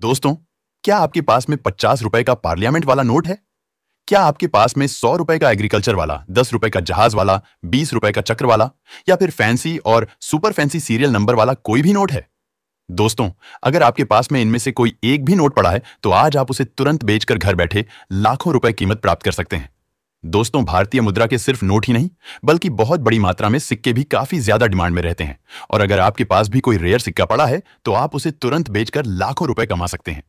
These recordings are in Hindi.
दोस्तों, क्या आपके पास में पचास रुपए का पार्लियामेंट वाला नोट है? क्या आपके पास में सौ रुपए का एग्रीकल्चर वाला, दस रुपए का जहाज़ वाला, बीस रुपए का चक्र वाला, या फिर फैंसी और सुपर फैंसी सीरियल नंबर वाला कोई भी नोट है? दोस्तों, अगर आपके पास में इनमें से कोई एक भी नोट पड़ा है तो आज आप उसे तुरंत बेचकर घर बैठे लाखों रुपए कीमत प्राप्त कर सकते हैं। दोस्तों, भारतीय मुद्रा के सिर्फ़ नोट ही नहीं, बल्कि बहुत बड़ी मात्रा में सिक्के भी काफ़ी ज़्यादा डिमांड में रहते हैं। और अगर आपके पास भी कोई रेयर सिक्का पड़ा है तो आप उसे तुरंत बेचकर लाखों रुपए कमा सकते हैं।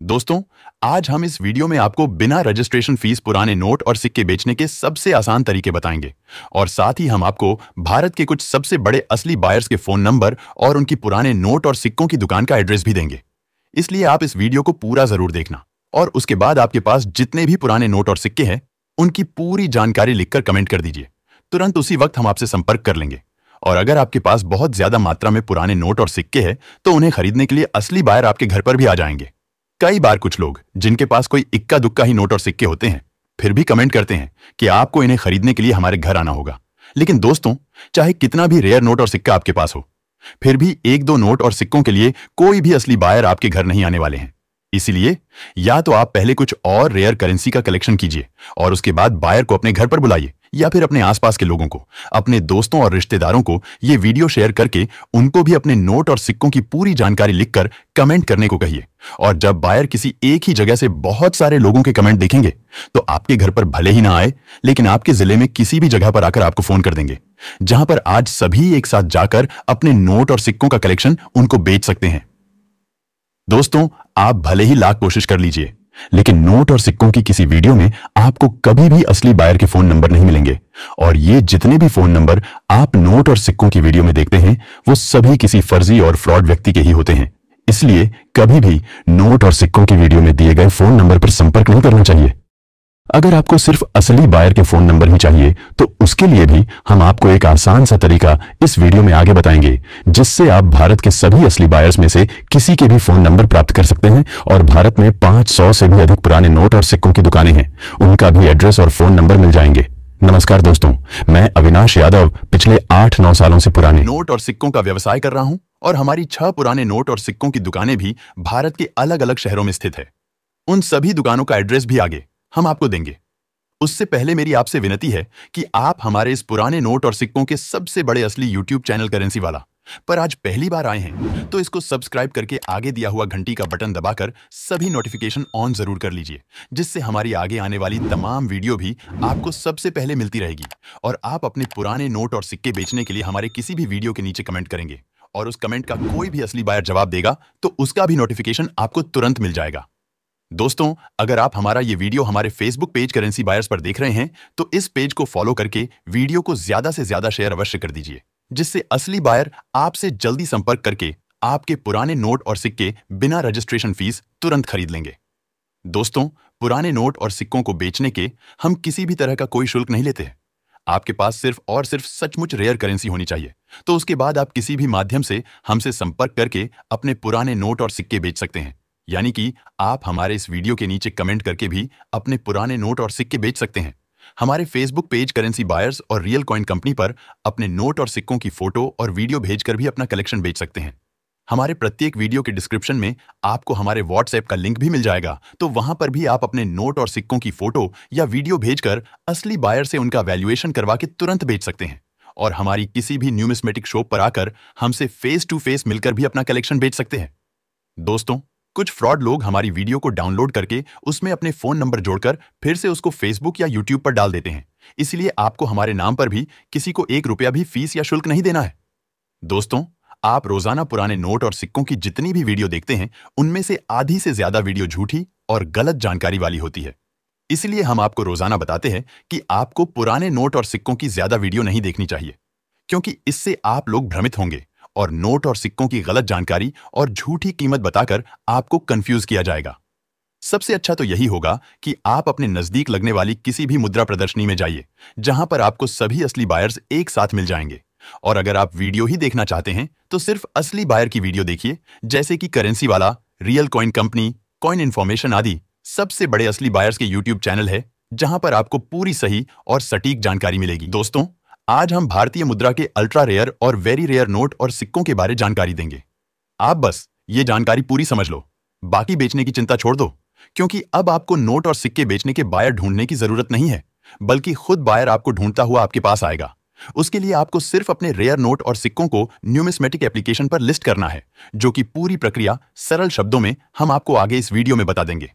दोस्तों, आज हम इस वीडियो में आपको बिना रजिस्ट्रेशन फ़ीस पुराने नोट और सिक्के बेचने के सबसे आसान तरीके बताएँगे। और साथ ही हम आपको भारत के कुछ सबसे बड़े असली बायर्स के फ़ोन नंबर और उनकी पुराने नोट और सिक्कों की दुकान का एड्रेस भी देंगे। इसलिए आप इस वीडियो को पूरा ज़रूर देखना। और उसके बाद आपके पास जितने भी पुराने नोट और सिक्के हैं उनकी पूरी जानकारी लिखकर कमेंट कर दीजिए। तुरंत उसी वक्त हम आपसे संपर्क कर लेंगे। और अगर आपके पास बहुत ज़्यादा मात्रा में पुराने नोट और सिक्के हैं तो उन्हें खरीदने के लिए असली बायर आपके घर पर भी आ जाएँगे। कई बार कुछ लोग, जिनके पास कोई इक्का दुक्का ही नोट और सिक्के होते हैं, फिर भी कमेंट करते हैं कि आपको इन्हें खरीदने के लिए हमारे घर आना होगा। लेकिन दोस्तों, चाहे कितना भी रेयर नोट और सिक्का आपके पास हो, फिर भी एक दो नोट और सिक्कों के लिए कोई भी असली बायर आपके घर नहीं आने वाले हैं। इसीलिए, या तो आप पहले कुछ और रेयर करेंसी का कलेक्शन कीजिए, और उसके बाद बायर को अपने घर पर बुलाइए, या फिर अपने आसपास के लोगों को, अपने दोस्तों और रिश्तेदारों को ये वीडियो शेयर करके उनको भी अपने नोट और सिक्कों की पूरी जानकारी लिखकर कमेंट करने को कहिए। और जब बायर किसी एक ही जगह से बहुत सारे लोगों के कमेंट देखेंगे तो आपके घर पर भले ही ना आए, लेकिन आपके ज़िले में किसी भी जगह पर आकर आपको फ़ोन कर देंगे, जहाँ पर आज सभी एक साथ जाकर अपने नोट और सिक्कों का कलेक्शन उनको बेच सकते हैं। दोस्तों, आप भले ही लाख कोशिश कर लीजिए, लेकिन नोट और सिक्कों की किसी वीडियो में आपको कभी भी असली बायर के फ़ोन नंबर नहीं मिलेंगे। और ये जितने भी फ़ोन नंबर आप नोट और सिक्कों की वीडियो में देखते हैं, वो सभी किसी फर्जी और फ्रॉड व्यक्ति के ही होते हैं। इसलिए कभी भी नोट और सिक्कों की वीडियो में दिए गए फ़ोन नंबर पर संपर्क नहीं करना चाहिए। अगर आपको सिर्फ़ असली बायर के फ़ोन नंबर ही चाहिए तो उसके लिए भी हम आपको एक आसान सा तरीका इस वीडियो में आगे बताएँगे, जिससे आप भारत के सभी असली बायर्स में से किसी के भी फ़ोन नंबर प्राप्त कर सकते हैं और भारत में 500 से भी अधिक पुराने नोट और सिक्कों की दुकानें हैं। उनका भी एड्रेस और फ़ोन नंबर मिल जाएँगे। नमस्कार दोस्तों, मैं अविनाश यादव, पिछले आठ नौ सालों से पुराने। नोट और सिक्कों का व्यवसाय कर रहा हूँ और हमारी छह पुराने नोट और सिक्कों की दुकानें भी भारत के अलग अलग शहरों में स्थित है। उन सभी दुकानों का एड्रेस भी आगे। हम आपको देंगे। उससे पहले मेरी आपसे विनती है कि आप हमारे इस पुराने नोट और सिक्कों के सबसे बड़े असली यूट्यूब चैनल करेंसी वाला, पर आज पहली बार आए हैं तो इसको सब्सक्राइब करके आगे दिया हुआ घंटी का बटन दबाकर सभी नोटिफिकेशन ऑन ज़रूर कर लीजिए, जिससे हमारी आगे आने वाली तमाम वीडियो भी आपको सबसे पहले मिलती रहेगी और आप अपने पुराने नोट और सिक्के बेचने के लिए हमारे किसी भी वीडियो के नीचे कमेंट करेंगे और उस कमेंट का कोई भी असली बायर जवाब देगा तो उसका भी नोटिफिकेशन आपको तुरंत मिल जाएगा। दोस्तों, अगर आप हमारा ये वीडियो हमारे फेसबुक पेज करेंसी बायर्स पर देख रहे हैं तो इस पेज को फॉलो करके वीडियो को ज़्यादा से ज़्यादा शेयर अवश्य कर दीजिए, जिससे असली बायर आपसे जल्दी संपर्क करके आपके पुराने नोट और सिक्के बिना रजिस्ट्रेशन फ़ीस तुरंत खरीद लेंगे। दोस्तों, पुराने नोट और सिक्कों को बेचने के हम किसी भी तरह का कोई शुल्क नहीं लेते आपके पास सिर्फ़ और सिर्फ़ सचमुच रेयर करेंसी होनी चाहिए तो उसके बाद आप किसी भी माध्यम से हमसे संपर्क करके अपने पुराने नोट और सिक्के बेच सकते हैं। यानी कि आप हमारे इस वीडियो के नीचे कमेंट करके भी अपने पुराने नोट और सिक्के बेच सकते हैं। हमारे फेसबुक पेज करेंसी बायर्स और रियल कॉइन कंपनी पर अपने नोट और सिक्कों की फ़ोटो और वीडियो भेजकर भी अपना कलेक्शन बेच सकते हैं। हमारे प्रत्येक वीडियो के डिस्क्रिप्शन में आपको हमारे व्हाट्सएप का लिंक भी मिल जाएगा। तो वहाँ पर भी आप अपने नोट और सिक्कों की फ़ोटो या वीडियो भेजकर असली बायर से उनका वैल्यूएशन करवा के तुरंत बेच सकते हैं। और हमारी किसी भी न्यूमिस्मेटिक शॉप पर आकर हमसे फेस टू फेस मिलकर भी अपना कलेक्शन बेच सकते हैं। दोस्तों कुछ फ्रॉड लोग हमारी वीडियो को डाउनलोड करके उसमें अपने फ़ोन नंबर जोड़कर फिर से उसको फेसबुक या यूट्यूब पर डाल देते हैं। इसलिए आपको हमारे नाम पर भी किसी को एक रुपया भी फ़ीस या शुल्क नहीं देना है। दोस्तों, आप रोज़ाना पुराने नोट और सिक्कों की जितनी भी वीडियो देखते हैं, उनमें से आधी से ज़्यादा वीडियो झूठी और गलत जानकारी वाली होती है। इसलिए हम आपको रोज़ाना बताते हैं कि आपको पुराने नोट और सिक्कों की ज़्यादा वीडियो नहीं देखनी चाहिए, क्योंकि इससे आप लोग भ्रमित होंगे। और नोट और सिक्कों की गलत जानकारी और झूठी कीमत बताकर आपको कंफ्यूज किया जाएगा। सबसे अच्छा तो यही होगा कि आप अपने नज़दीक लगने वाली किसी भी मुद्रा प्रदर्शनी में जाइए, जहाँ पर आपको सभी असली बायर्स एक साथ मिल जाएँगे। और अगर आप वीडियो ही देखना चाहते हैं तो सिर्फ़ असली बायर की वीडियो देखिए, जैसे कि करेंसी वाला real coin company coin information आदि। सबसे बड़े असली बायर्स के यूट्यूब चैनल है, जहाँ पर आपको पूरी सही और सटीक जानकारी मिलेगी। दोस्तों आज हम भारतीय मुद्रा के अल्ट्रा रेयर और वेरी रेयर नोट और सिक्कों के बारे जानकारी देंगे। आप बस ये जानकारी पूरी समझ लो। बाकी बेचने की चिंता छोड़ दो, क्योंकि अब आपको नोट और सिक्के बेचने के बायर ढूँढने की ज़रूरत नहीं है, बल्कि खुद बायर आपको ढूंढता हुआ आपके पास आएगा। उसके लिए आपको सिर्फ़ अपने रेयर नोट और सिक्कों को न्यूमिस्मेटिक एप्लीकेशन पर लिस्ट करना है, जो कि पूरी प्रक्रिया सरल शब्दों में हम आपको आगे इस वीडियो में बता देंगे।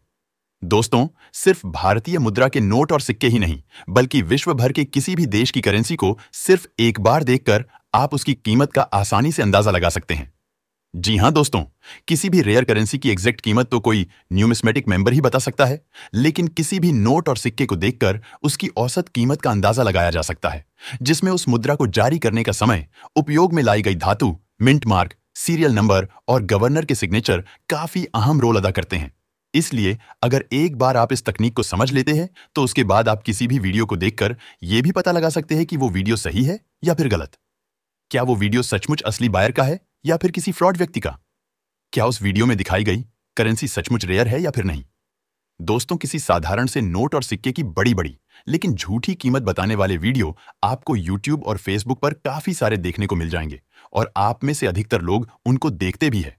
दोस्तों, सिर्फ़ भारतीय मुद्रा के नोट और सिक्के ही नहीं, बल्कि विश्व भर के किसी भी देश की करेंसी को सिर्फ़ एक बार देखकर आप उसकी कीमत का आसानी से अंदाज़ा लगा सकते हैं। जी हाँ दोस्तों, किसी भी रेयर करेंसी की एग्जैक्ट कीमत तो कोई न्यूमिस्मेटिक मेंबर ही बता सकता है, लेकिन किसी भी नोट और सिक्के को देखकर उसकी औसत कीमत का अंदाज़ा लगाया जा सकता है, जिसमें उस मुद्रा को जारी करने का समय, उपयोग में लाई गई धातु मिंट मार्क सीरियल नंबर और गवर्नर के सिग्नेचर काफ़ी अहम रोल अदा करते हैं। इसलिए अगर एक बार आप इस तकनीक को समझ लेते हैं तो उसके बाद आप किसी भी वीडियो को देखकर यह भी पता लगा सकते हैं कि वो वीडियो सही है या फिर गलत। क्या वो वीडियो सचमुच असली बायर का है या फिर किसी फ्रॉड व्यक्ति का? क्या उस वीडियो में दिखाई गई करेंसी सचमुच रेयर है या फिर नहीं? दोस्तों, किसी साधारण से नोट और सिक्के की बड़ी बड़ी लेकिन झूठी कीमत बताने वाले वीडियो आपको YouTube और Facebook पर काफ़ी सारे देखने को मिल जाएँगे, और आप में से अधिकतर लोग उनको देखते भी है।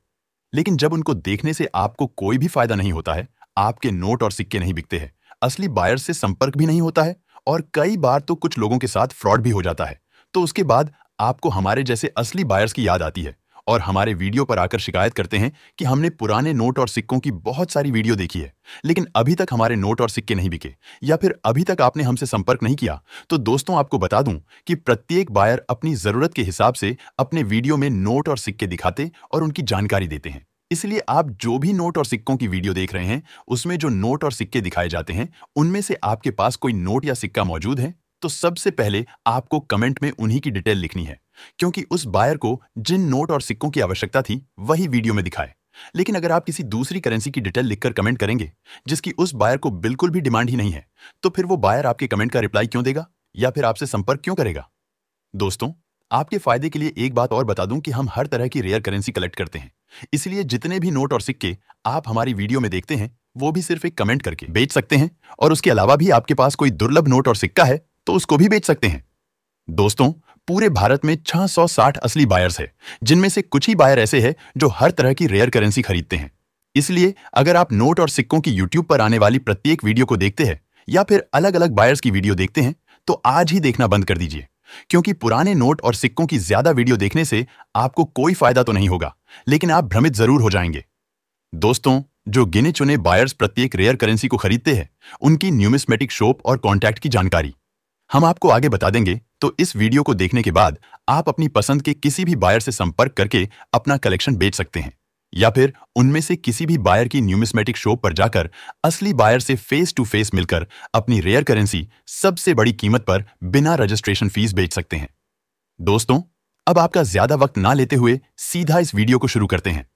लेकिन जब उनको देखने से आपको कोई भी फ़ायदा नहीं होता है, आपके नोट और सिक्के नहीं बिकते हैं। असली बायर से संपर्क भी नहीं होता है और कई बार तो कुछ लोगों के साथ फ्रॉड भी हो जाता है। तो उसके बाद आपको हमारे जैसे असली बायर्स की याद आती है। और हमारे वीडियो पर आकर शिकायत करते हैं कि हमने पुराने नोट और सिक्कों की बहुत सारी वीडियो देखी है, लेकिन अभी तक हमारे नोट और सिक्के नहीं बिके, या फिर अभी तक आपने हमसे संपर्क नहीं किया तो दोस्तों आपको बता दूँ कि प्रत्येक बायर अपनी ज़रूरत के हिसाब से अपने वीडियो में नोट और सिक्के दिखाते और उनकी जानकारी देते हैं। इसलिए आप जो भी नोट और सिक्कों की वीडियो देख रहे हैं, उसमें जो नोट और सिक्के दिखाए जाते हैं, उनमें से आपके पास कोई नोट या सिक्का मौजूद है? तो सबसे पहले आपको कमेंट में उन्हीं की डिटेल लिखनी है। क्योंकि उस बायर को जिन नोट और सिक्कों की आवश्यकता थी, वही वीडियो में दिखाए। लेकिन अगर आप किसी दूसरी करेंसी की डिटेल लिखकर कमेंट करेंगे, जिसकी उस बायर को बिल्कुल भी डिमांड ही नहीं है तो फिर वो बायर आपके कमेंट का रिप्लाई क्यों देगा? या फिर आपसे संपर्क क्यों करेगा? दोस्तों, आपके फ़ायदे के लिए एक बात और बता दूँ कि हम हर तरह की रेयर करेंसी कलेक्ट करते हैं। इसलिए जितने भी नोट और सिक्के आप हमारी वीडियो में देखते हैं, वो भी सिर्फ़ एक कमेंट करके बेच सकते हैं, और उसके अलावा भी आपके पास कोई दुर्लभ नोट और सिक्का है तो उसको भी बेच सकते हैं। दोस्तों पूरे भारत में 660 असली बायर्स है, जिनमें से कुछ ही बायर ऐसे हैं जो हर तरह की रेयर करेंसी खरीदते हैं। इसलिए अगर आप नोट और सिक्कों की यूट्यूब पर आने वाली प्रत्येक वीडियो को देखते हैं, या फिर अलग अलग बायर्स की वीडियो देखते हैं तो आज ही देखना बंद कर दीजिए। क्योंकि पुराने नोट और सिक्कों की ज़्यादा वीडियो देखने से आपको कोई फ़ायदा तो नहीं होगा, लेकिन आप भ्रमित ज़रूर हो जाएँगे। दोस्तों, जो गिने चुने बायर्स प्रत्येक रेयर करेंसी को खरीदते हैं, उनकी न्यूमिस्मेटिक शॉप और कॉन्टैक्ट की जानकारी। हम आपको आगे बता देंगे तो इस वीडियो को देखने के बाद आप अपनी पसंद के किसी भी बायर से संपर्क करके अपना कलेक्शन बेच सकते हैं, या फिर उनमें से किसी भी बायर की न्यूमिस्मेटिक शॉप पर जाकर असली बायर से फेस टू फेस मिलकर अपनी रेयर करेंसी सबसे बड़ी कीमत पर बिना रजिस्ट्रेशन फ़ीस बेच सकते हैं। दोस्तों, अब आपका ज़्यादा वक्त ना लेते हुए सीधा इस वीडियो को शुरू करते हैं।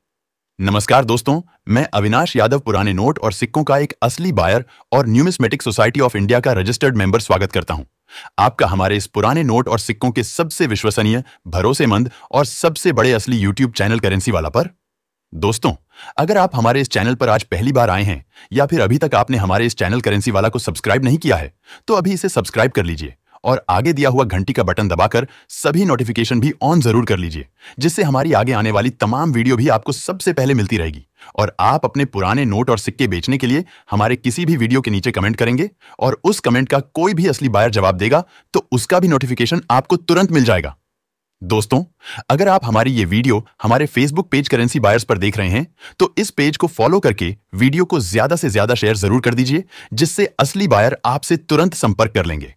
नमस्कार दोस्तों, मैं अविनाश यादव, पुराने नोट और सिक्कों का एक असली बायर और न्यूमिस्मेटिक सोसाइटी ऑफ़ इंडिया का रजिस्टर्ड मेंबर स्वागत करता हूँ। आपका हमारे इस पुराने नोट और सिक्कों के सबसे विश्वसनीय, भरोसेमंद और सबसे बड़े असली यूट्यूब चैनल करेंसी वाला पर? दोस्तों, अगर आप हमारे इस चैनल पर आज पहली बार आए हैं या फिर अभी तक आपने हमारे इस चैनल करेंसी वाला को सब्सक्राइब नहीं किया है तो अभी इसे सब्सक्राइब कर लीजिए। और आगे दिया हुआ घंटी का बटन दबाकर सभी नोटिफिकेशन भी ऑन ज़रूर कर लीजिए, जिससे हमारी आगे आने वाली तमाम वीडियो भी आपको सबसे पहले मिलती रहेगी। और आप अपने पुराने नोट और सिक्के बेचने के लिए हमारे किसी भी वीडियो के नीचे कमेंट करेंगे और उस कमेंट का कोई भी असली बायर जवाब देगा तो उसका भी नोटिफिकेशन आपको तुरंत मिल जाएगा। दोस्तों, अगर आप हमारी ये वीडियो हमारे फेसबुक पेज करेंसी बायर्स पर देख रहे हैं तो इस पेज को फॉलो करके वीडियो को ज़्यादा से ज़्यादा शेयर ज़रूर कर दीजिए, जिससे असली बायर आपसे तुरंत संपर्क कर लेंगे।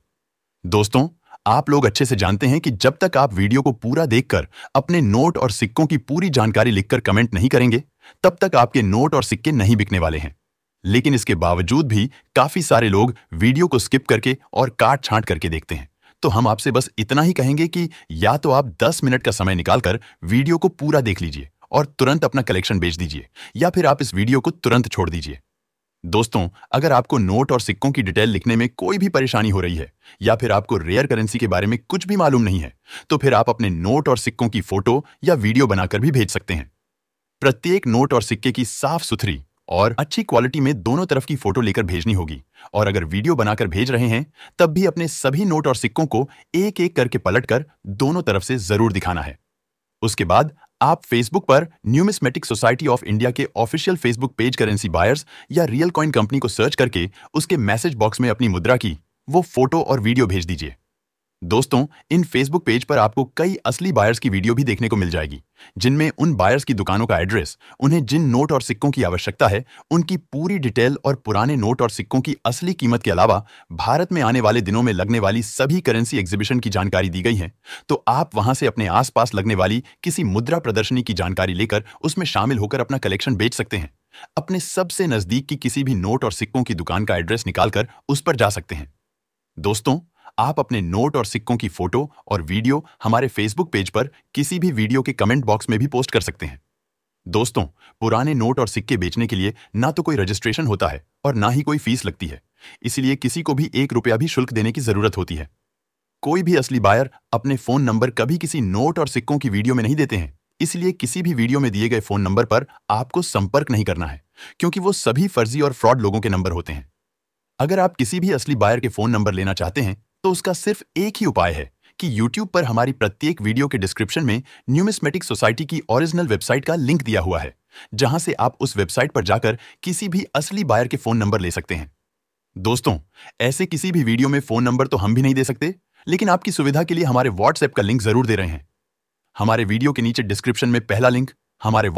दोस्तों, आप लोग अच्छे से जानते हैं कि जब तक आप वीडियो को पूरा देखकर अपने नोट और सिक्कों की पूरी जानकारी लिखकर कमेंट नहीं करेंगे, तब तक आपके नोट और सिक्के नहीं बिकने वाले हैं। लेकिन इसके बावजूद भी काफ़ी सारे लोग वीडियो को स्किप करके और काट छांट करके देखते हैं। तो हम आपसे बस इतना ही कहेंगे कि या तो आप 10 मिनट का समय निकालकर वीडियो को पूरा देख लीजिए और तुरंत अपना कलेक्शन बेच दीजिए, या फिर आप इस वीडियो को तुरंत छोड़ दीजिए। दोस्तों, अगर आपको नोट और सिक्कों की डिटेल लिखने में कोई भी परेशानी हो रही है, या फिर आपको रेयर करेंसी के बारे में कुछ भी मालूम नहीं है तो फिर आप अपने नोट और सिक्कों की फ़ोटो या वीडियो बनाकर भी भेज सकते हैं। प्रत्येक नोट और सिक्के की साफ़ सुथरी और अच्छी क्वालिटी में दोनों तरफ़ की फ़ोटो लेकर भेजनी होगी, और अगर वीडियो बनाकर भेज रहे हैं, तब भी अपने सभी नोट और सिक्कों को एक एक करके पलटकर दोनों तरफ़ से ज़रूर दिखाना है। उसके बाद आप फेसबुक पर न्यूमिस्मेटिक सोसाइटी ऑफ़ इंडिया के official Facebook page currency buyers या रियल कॉइन कंपनी को सर्च करके उसके मैसेज बॉक्स में अपनी मुद्रा की वो फ़ोटो और वीडियो भेज दीजिए। दोस्तों, इन फेसबुक पेज पर आपको कई असली बायर्स की वीडियो भी देखने को मिल जाएगी, जिनमें उन बायर्स की दुकानों का एड्रेस उन्हें जिन नोट और सिक्कों की आवश्यकता है, उनकी पूरी डिटेल और पुराने नोट और सिक्कों की असली कीमत के अलावा भारत में आने वाले दिनों में लगने वाली सभी करेंसी एग्जीबिशन की जानकारी दी गई है। तो आप वहाँ से अपने आसपास लगने वाली किसी मुद्रा प्रदर्शनी की जानकारी लेकर उसमें शामिल होकर अपना कलेक्शन बेच सकते हैं। अपने सबसे नज़दीक की किसी भी नोट और सिक्कों की दुकान का एड्रेस निकालकर उस पर जा सकते हैं। दोस्तों आप अपने नोट और सिक्कों की फ़ोटो और वीडियो हमारे फेसबुक पेज पर किसी भी वीडियो के कमेंट बॉक्स में भी पोस्ट कर सकते हैं। दोस्तों, पुराने नोट और सिक्के बेचने के लिए ना तो कोई रजिस्ट्रेशन होता है और ना ही कोई फ़ीस लगती है। इसलिए किसी को भी एक रुपया भी शुल्क देने की ज़रूरत होती है। कोई भी असली बायर अपने फ़ोन नंबर कभी किसी नोट और सिक्कों की वीडियो में नहीं देते हैं। इसलिए किसी भी वीडियो में दिए गए फ़ोन नंबर पर आपको संपर्क नहीं करना है, क्योंकि वो सभी फर्जी और फ्रॉड लोगों के नंबर होते हैं। अगर आप किसी भी असली बायर के फ़ोन नंबर लेना चाहते हैं तो उसका सिर्फ़ एक ही उपाय है कि YouTube पर हमारी प्रत्येक वीडियो के डिस्क्रिप्शन में न्यूमिस्मेटिक सोसाइटी की ओरिजिनल वेबसाइट का लिंक दिया हुआ है, जहाँ से आप उस वेबसाइट पर जाकर किसी भी असली बायर के फ़ोन नंबर ले सकते हैं। दोस्तों, ऐसे किसी भी वीडियो में फ़ोन नंबर तो हम भी नहीं दे सकते, लेकिन आपकी सुविधा के लिए हमारे व्हाट्सएप का लिंक ज़रूर दे रहे हैं। हमारे वीडियो के नीचे डिस्क्रिप्शन में पहला लिंक हमारे